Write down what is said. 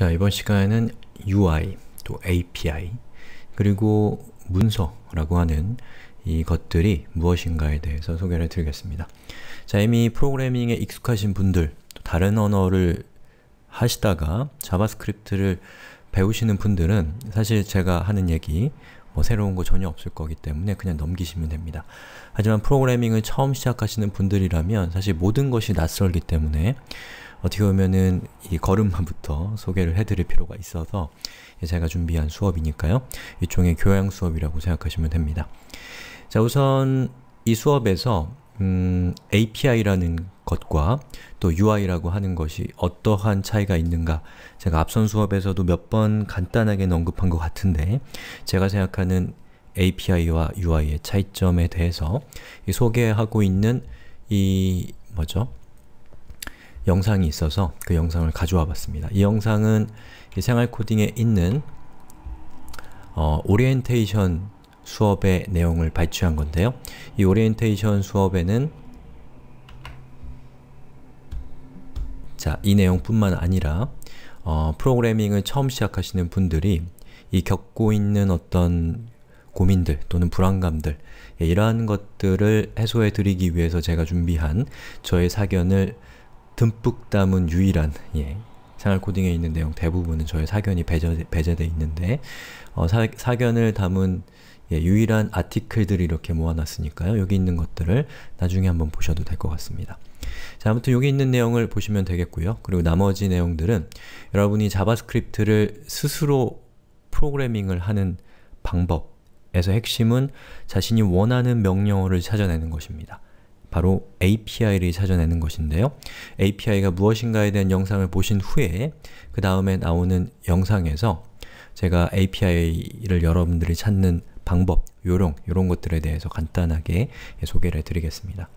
자, 이번 시간에는 UI, 또 API, 그리고 문서라고 하는 이 것들이 무엇인가에 대해서 소개를 드리겠습니다. 자, 이미 프로그래밍에 익숙하신 분들, 다른 언어를 하시다가 JavaScript를 배우시는 분들은 사실 제가 하는 얘기 뭐 새로운 거 전혀 없을 거기 때문에 그냥 넘기시면 됩니다. 하지만 프로그래밍을 처음 시작하시는 분들이라면 사실 모든 것이 낯설기 때문에 어떻게 보면은 이 걸음마부터 소개를 해드릴 필요가 있어서 제가 준비한 수업이니까요. 일종의 교양 수업이라고 생각하시면 됩니다. 자 우선 이 수업에서 음, API라는 것과 또 UI라고 하는 것이 어떠한 차이가 있는가 제가 앞선 수업에서도 몇 번 간단하게 언급한 것 같은데 제가 생각하는 API와 UI의 차이점에 대해서 소개하고 있는 이 뭐죠? 영상이 있어서 그 영상을 가져와 봤습니다. 이 영상은 이 생활 코딩에 있는 어, 오리엔테이션 수업의 내용을 발췌한 건데요. 이 오리엔테이션 수업에는 자, 이 내용뿐만 아니라 어, 프로그래밍을 처음 시작하시는 분들이 이 겪고 있는 어떤 고민들 또는 불안감들 예, 이러한 것들을 해소해 드리기 위해서 제가 준비한 저의 사견을 듬뿍 담은 유일한 예, 생활 코딩에 있는 내용 대부분은 저의 사견이 배제, 배제되어 있는데 어, 사, 사견을 담은 예, 유일한 article들을 이렇게 모아놨으니까요. 여기 있는 것들을 나중에 한번 보셔도 될 것 같습니다. 자, 아무튼 여기 있는 내용을 보시면 되겠고요. 그리고 나머지 내용들은 여러분이 JavaScript를 스스로 프로그래밍을 하는 방법에서 핵심은 자신이 원하는 명령어를 찾아내는 것입니다. 바로 API를 찾아내는 것인데요. API가 무엇인가에 대한 영상을 보신 후에 그 다음에 나오는 영상에서 제가 API를 여러분들이 찾는 방법, 요령, 요런 것들에 대해서 간단하게 소개를 해드리겠습니다.